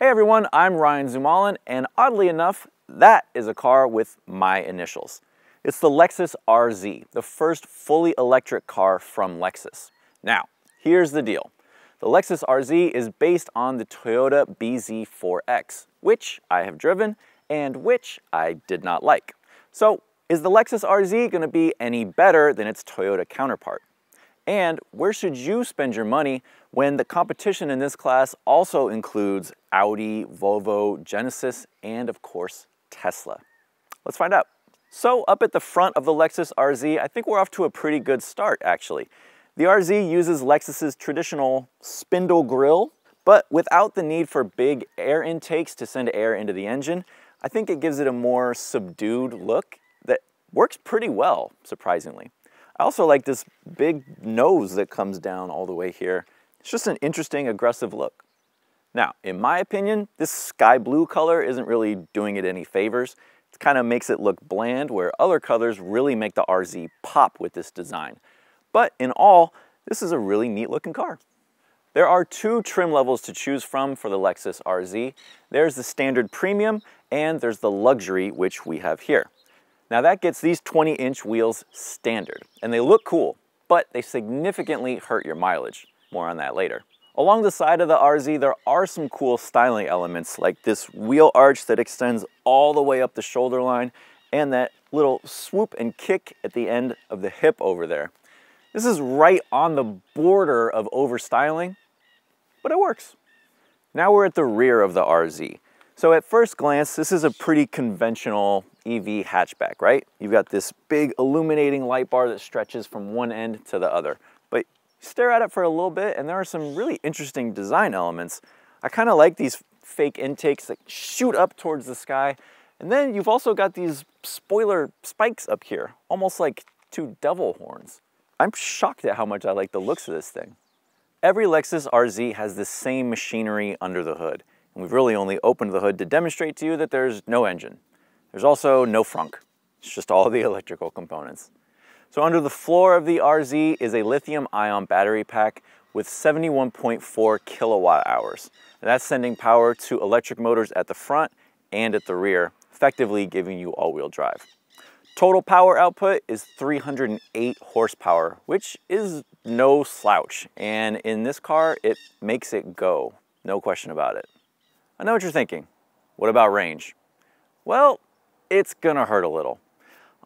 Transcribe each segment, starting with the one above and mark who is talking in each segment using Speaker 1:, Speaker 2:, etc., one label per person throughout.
Speaker 1: Hey everyone, I'm Ryan Zumalin, and oddly enough, that is a car with my initials. It's the Lexus RZ, the first fully electric car from Lexus. Now, here's the deal. The Lexus RZ is based on the Toyota BZ4X, which I have driven and which I did not like. So, is the Lexus RZ gonna be any better than its Toyota counterpart? And where should you spend your money when the competition in this class also includes Audi, Volvo, Genesis, and of course, Tesla? Let's find out. So up at the front of the Lexus RZ, I think we're off to a pretty good start actually. The RZ uses Lexus's traditional spindle grille, but without the need for big air intakes to send air into the engine, I think it gives it a more subdued look that works pretty well, surprisingly. I also like this big nose that comes down all the way here. It's just an interesting, aggressive look. Now, in my opinion, this sky blue color isn't really doing it any favors. It kind of makes it look bland, where other colors really make the RZ pop with this design. But in all, this is a really neat looking car. There are two trim levels to choose from for the Lexus RZ. There's the standard premium and there's the luxury, which we have here. Now that gets these 20 inch wheels standard and they look cool, but they significantly hurt your mileage. More on that later. Along the side of the RZ, there are some cool styling elements like this wheel arch that extends all the way up the shoulder line and that little swoop and kick at the end of the hip over there. This is right on the border of overstyling, but it works. Now we're at the rear of the RZ. So at first glance, this is a pretty conventional EV hatchback, right? You've got this big illuminating light bar that stretches from one end to the other. Stare at it for a little bit and there are some really interesting design elements. I kind of like these fake intakes that shoot up towards the sky. And then you've also got these spoiler spikes up here, almost like two devil horns. I'm shocked at how much I like the looks of this thing. Every Lexus RZ has the same machinery under the hood. And we've really only opened the hood to demonstrate to you that there's no engine. There's also no frunk. It's just all the electrical components. So under the floor of the RZ is a lithium ion battery pack with 71.4 kilowatt hours. And that's sending power to electric motors at the front and at the rear, effectively giving you all-wheel drive. Total power output is 308 horsepower, which is no slouch. And in this car, it makes it go, no question about it. I know what you're thinking. What about range? Well, it's gonna hurt a little.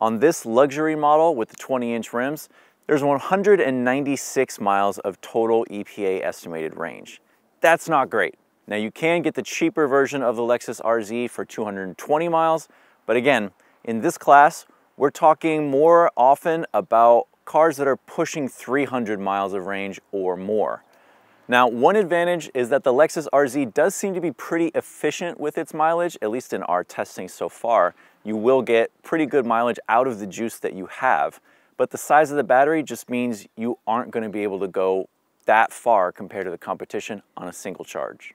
Speaker 1: On this luxury model with the 20 inch rims, there's 196 miles of total EPA estimated range. That's not great. Now you can get the cheaper version of the Lexus RZ for 220 miles, but again, in this class, we're talking more often about cars that are pushing 300 miles of range or more. Now, one advantage is that the Lexus RZ does seem to be pretty efficient with its mileage, at least in our testing so far. You will get pretty good mileage out of the juice that you have, but the size of the battery just means you aren't gonna be able to go that far compared to the competition on a single charge.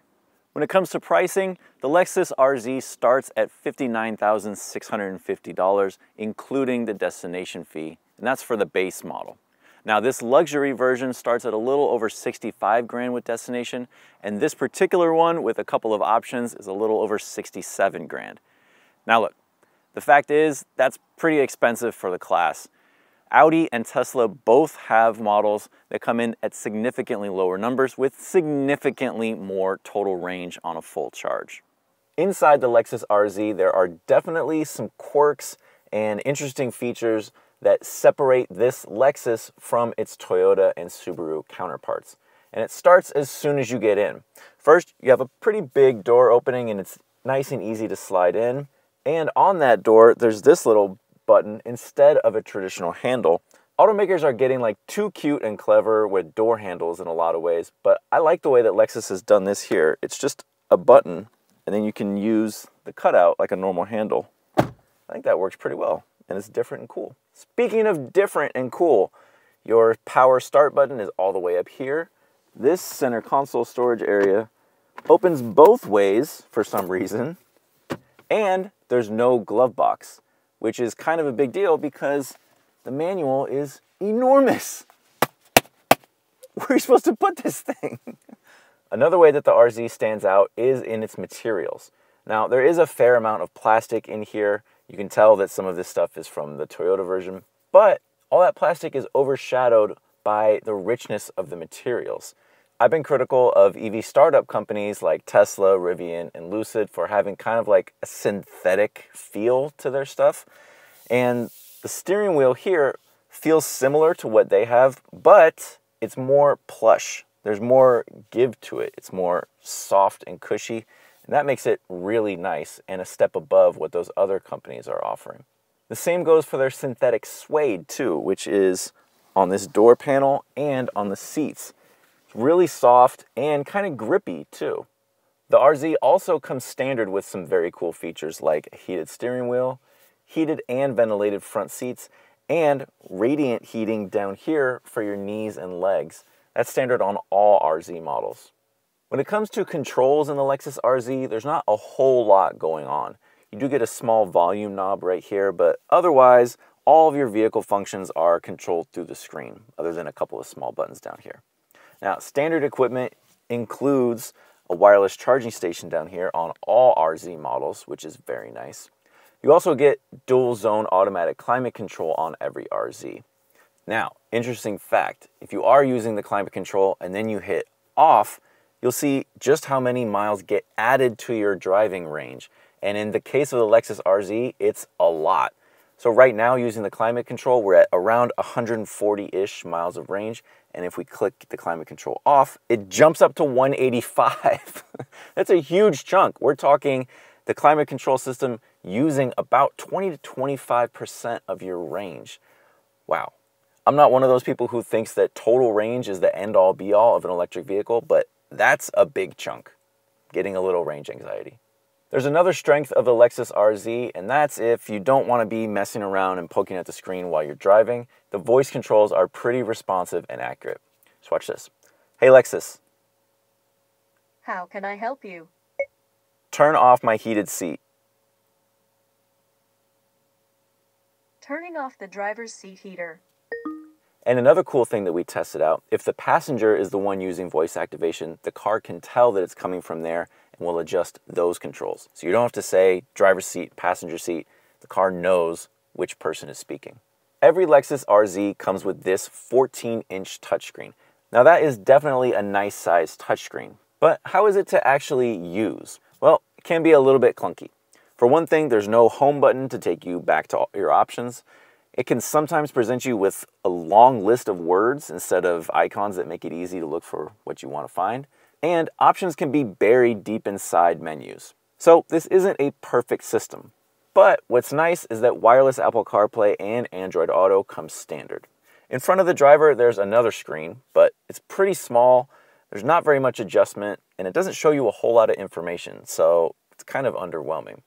Speaker 1: When it comes to pricing, the Lexus RZ starts at $59,650, including the destination fee, and that's for the base model. Now this luxury version starts at a little over 65 grand with destination, and this particular one with a couple of options is a little over 67 grand. Now look, the fact is that's pretty expensive for the class. Audi and Tesla both have models that come in at significantly lower numbers with significantly more total range on a full charge. Inside the Lexus RZ, there are definitely some quirks and interesting features that separate this Lexus from its Toyota and Subaru counterparts. And it starts as soon as you get in. First, you have a pretty big door opening and it's nice and easy to slide in. And on that door, there's this little button instead of a traditional handle. Automakers are getting like too cute and clever with door handles in a lot of ways, but I like the way that Lexus has done this here. It's just a button and then you can use the cutout like a normal handle. I think that works pretty well and it's different and cool. Speaking of different and cool, your power start button is all the way up here. This center console storage area opens both ways for some reason, and there's no glove box which is kind of a big deal because the manual is enormous. Where are you supposed to put this thing? Another way that the RZ stands out is in its materials. Now, there is a fair amount of plastic in here. You can tell that some of this stuff is from the Toyota version, but all that plastic is overshadowed by the richness of the materials. I've been critical of EV startup companies like Tesla, Rivian, and Lucid for having kind of like a synthetic feel to their stuff. And the steering wheel here feels similar to what they have, but it's more plush. There's more give to it. It's more soft and cushy, and that makes it really nice and a step above what those other companies are offering. The same goes for their synthetic suede too, which is on this door panel and on the seats. Really soft and kind of grippy too. The RZ also comes standard with some very cool features like heated steering wheel, heated and ventilated front seats, and radiant heating down here for your knees and legs. That's standard on all RZ models. When it comes to controls in the Lexus RZ, there's not a whole lot going on. You do get a small volume knob right here, but otherwise, all of your vehicle functions are controlled through the screen, other than a couple of small buttons down here. Now, standard equipment includes a wireless charging station down here on all RZ models, which is very nice. You also get dual zone automatic climate control on every RZ. Now, interesting fact, if you are using the climate control and then you hit off, you'll see just how many miles get added to your driving range. And in the case of the Lexus RZ, it's a lot. So right now using the climate control, we're at around 140-ish miles of range. And if we click the climate control off, it jumps up to 185. That's a huge chunk. We're talking the climate control system using about 20 to 25% of your range. Wow. I'm not one of those people who thinks that total range is the end all be all of an electric vehicle, but that's a big chunk, getting a little range anxiety. There's another strength of the Lexus RZ, and that's if you don't want to be messing around and poking at the screen while you're driving. The voice controls are pretty responsive and accurate. So watch this. Hey Lexus.
Speaker 2: How can I help you?
Speaker 1: Turn off my heated seat.
Speaker 2: Turning off the driver's seat heater.
Speaker 1: And another cool thing that we tested out, if the passenger is the one using voice activation, the car can tell that it's coming from there and will adjust those controls. So you don't have to say driver's seat, passenger seat. The car knows which person is speaking. Every Lexus RZ comes with this 14-inch touchscreen. Now that is definitely a nice size touchscreen, but how is it to actually use? Well, it can be a little bit clunky. For one thing, there's no home button to take you back to your options. It can sometimes present you with a long list of words instead of icons that make it easy to look for what you want to find. And options can be buried deep inside menus. So this isn't a perfect system. But what's nice is that wireless Apple CarPlay and Android Auto come standard. In front of the driver, there's another screen, but it's pretty small. There's not very much adjustment, and it doesn't show you a whole lot of information, so it's kind of underwhelming.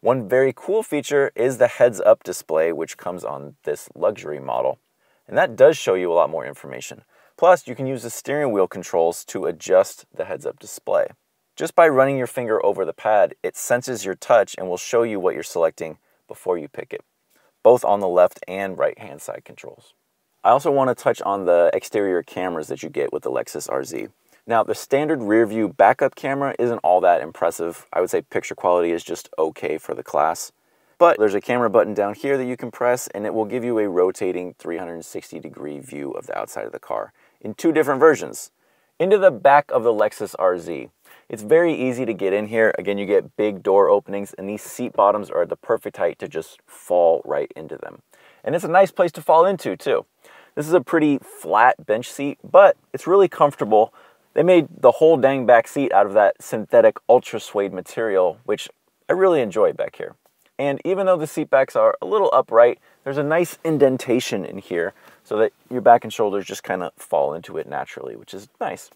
Speaker 1: One very cool feature is the heads-up display, which comes on this luxury model. And that does show you a lot more information. Plus, you can use the steering wheel controls to adjust the heads-up display. Just by running your finger over the pad, it senses your touch and will show you what you're selecting before you pick it, both on the left and right hand side controls. I also want to touch on the exterior cameras that you get with the Lexus RZ. Now, the standard rear view backup camera isn't all that impressive. I would say picture quality is just okay for the class. But there's a camera button down here that you can press and it will give you a rotating 360 degree view of the outside of the car in two different versions. Into the back of the Lexus RZ. It's very easy to get in here. Again, you get big door openings and these seat bottoms are at the perfect height to just fall right into them. And it's a nice place to fall into too. This is a pretty flat bench seat, but it's really comfortable they made the whole dang back seat out of that synthetic ultra suede material, which I really enjoy back here. And even though the seat backs are a little upright, there's a nice indentation in here so that your back and shoulders just kind of fall into it naturally, which is nice.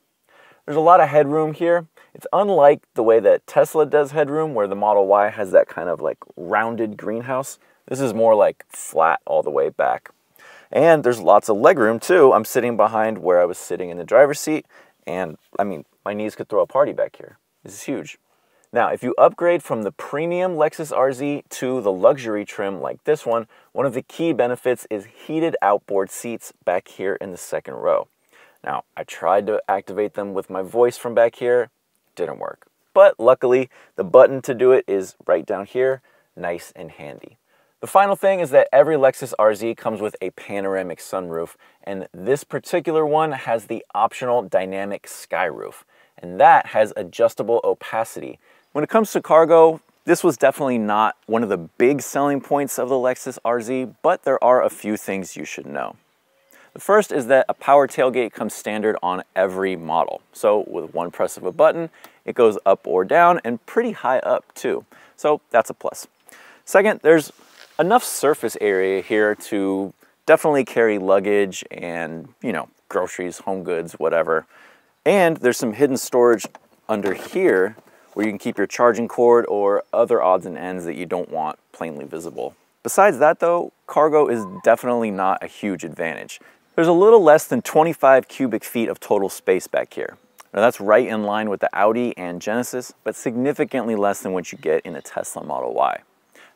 Speaker 1: There's a lot of headroom here. It's unlike the way that Tesla does headroom, where the Model Y has that kind of like rounded greenhouse. This is more like flat all the way back. And there's lots of legroom too. I'm sitting behind where I was sitting in the driver's seat, and I mean, my knees could throw a party back here. This is huge. Now, if you upgrade from the premium Lexus RZ to the luxury trim like this one, one of the key benefits is heated outboard seats back here in the second row. Now, I tried to activate them with my voice from back here, didn't work. But luckily, the button to do it is right down here, nice and handy. The final thing is that every Lexus RZ comes with a panoramic sunroof, and this particular one has the optional dynamic sky roof, and that has adjustable opacity. When it comes to cargo, this was definitely not one of the big selling points of the Lexus RZ, but there are a few things you should know. The first is that a power tailgate comes standard on every model. So with one press of a button, it goes up or down and pretty high up too. So that's a plus. Second, there's enough surface area here to definitely carry luggage and, you know, groceries, home goods, whatever. And there's some hidden storage under here where you can keep your charging cord or other odds and ends that you don't want plainly visible. Besides that though, cargo is definitely not a huge advantage. There's a little less than 25 cubic feet of total space back here. Now that's right in line with the Audi and Genesis, but significantly less than what you get in a Tesla Model Y.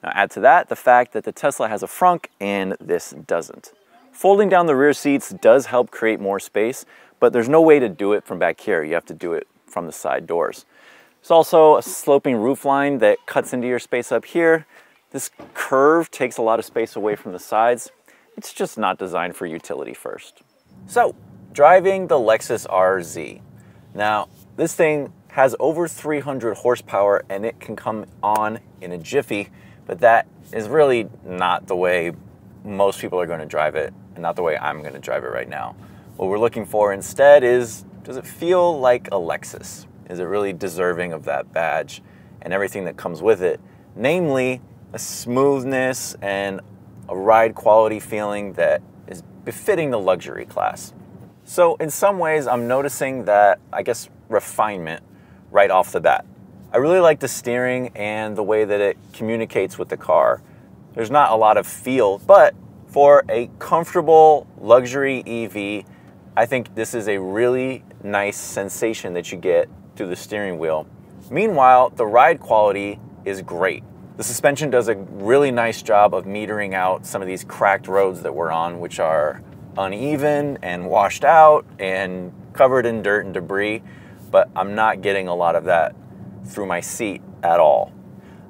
Speaker 1: Now add to that the fact that the Tesla has a frunk and this doesn't. Folding down the rear seats does help create more space, but there's no way to do it from back here. You have to do it from the side doors. There's also a sloping roof line that cuts into your space up here. This curve takes a lot of space away from the sides. It's just not designed for utility first. So, driving the Lexus RZ. Now, this thing has over 300 horsepower and it can come on in a jiffy, but that is really not the way most people are going to drive it and not the way I'm going to drive it right now. What we're looking for instead is, does it feel like a Lexus? Is it really deserving of that badge and everything that comes with it? Namely, a smoothness and a ride quality feeling that is befitting the luxury class. So in some ways, I'm noticing that, I guess, refinement right off the bat. I really like the steering and the way that it communicates with the car. There's not a lot of feel, but for a comfortable luxury EV, I think this is a really nice sensation that you get through the steering wheel. Meanwhile, the ride quality is great. The suspension does a really nice job of metering out some of these cracked roads that we're on, which are uneven and washed out and covered in dirt and debris, but I'm not getting a lot of that through my seat at all.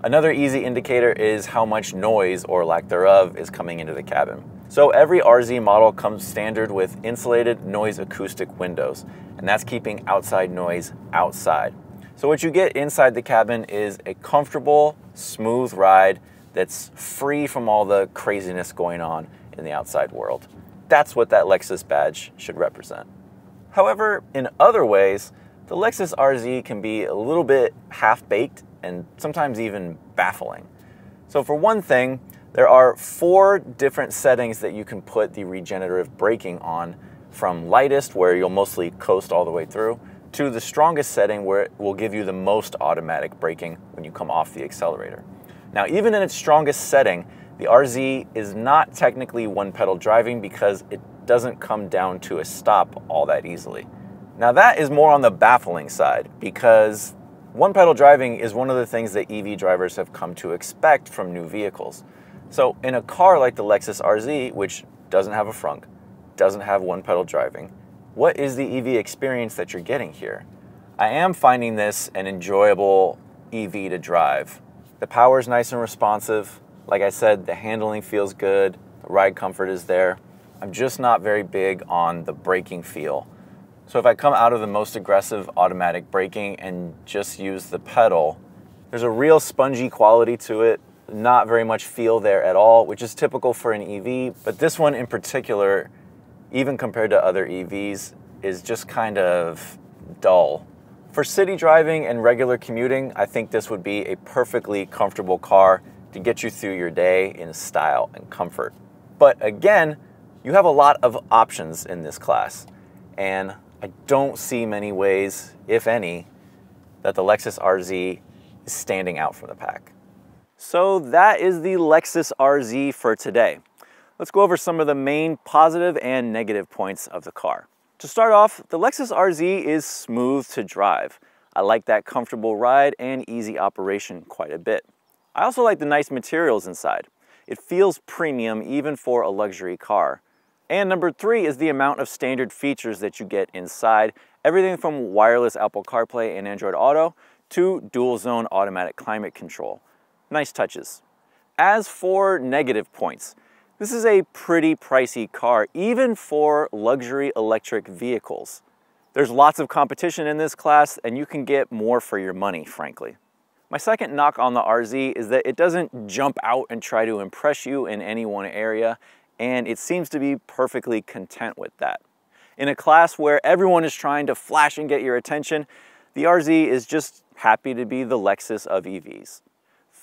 Speaker 1: Another easy indicator is how much noise or lack thereof is coming into the cabin. So every RZ model comes standard with insulated noise acoustic windows, and that's keeping outside noise outside. So what you get inside the cabin is a comfortable, smooth ride that's free from all the craziness going on in the outside world. That's what that Lexus badge should represent. However, in other ways, the Lexus RZ can be a little bit half-baked and sometimes even baffling. So for one thing, there are four different settings that you can put the regenerative braking on from lightest, where you'll mostly coast all the way through, to the strongest setting where it will give you the most automatic braking when you come off the accelerator. Now, even in its strongest setting, the RZ is not technically one pedal driving because it doesn't come down to a stop all that easily. Now that is more on the baffling side because one pedal driving is one of the things that EV drivers have come to expect from new vehicles. So in a car like the Lexus RZ, which doesn't have a frunk, doesn't have one pedal driving, what is the EV experience that you're getting here? I am finding this an enjoyable EV to drive. The power is nice and responsive. Like I said, the handling feels good, the ride comfort is there. I'm just not very big on the braking feel. So if I come out of the most aggressive automatic braking and just use the pedal, there's a real spongy quality to it, not very much feel there at all, which is typical for an EV, but this one in particular even compared to other EVs, is just kind of dull. For city driving and regular commuting, I think this would be a perfectly comfortable car to get you through your day in style and comfort. But again, you have a lot of options in this class, and I don't see many ways, if any, that the Lexus RZ is standing out from the pack. So that is the Lexus RZ for today. Let's go over some of the main positive and negative points of the car. To start off, the Lexus RZ is smooth to drive. I like that comfortable ride and easy operation quite a bit. I also like the nice materials inside. It feels premium even for a luxury car. And number three is the amount of standard features that you get inside. Everything from wireless Apple CarPlay and Android Auto to dual zone automatic climate control. Nice touches. As for negative points, this is a pretty pricey car, even for luxury electric vehicles. There's lots of competition in this class and you can get more for your money, frankly. My second knock on the RZ is that it doesn't jump out and try to impress you in any one area, and it seems to be perfectly content with that. In a class where everyone is trying to flash and get your attention, the RZ is just happy to be the Lexus of EVs.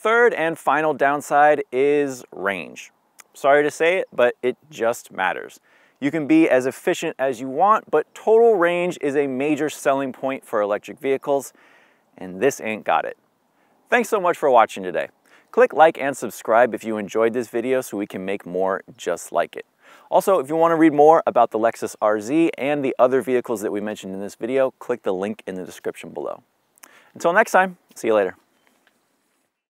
Speaker 1: Third and final downside is range. Sorry to say it, but it just matters. You can be as efficient as you want, but total range is a major selling point for electric vehicles, and this ain't got it. Thanks so much for watching today. Click like and subscribe if you enjoyed this video so we can make more just like it. Also, if you want to read more about the Lexus RZ and the other vehicles that we mentioned in this video, click the link in the description below. Until next time, see you later.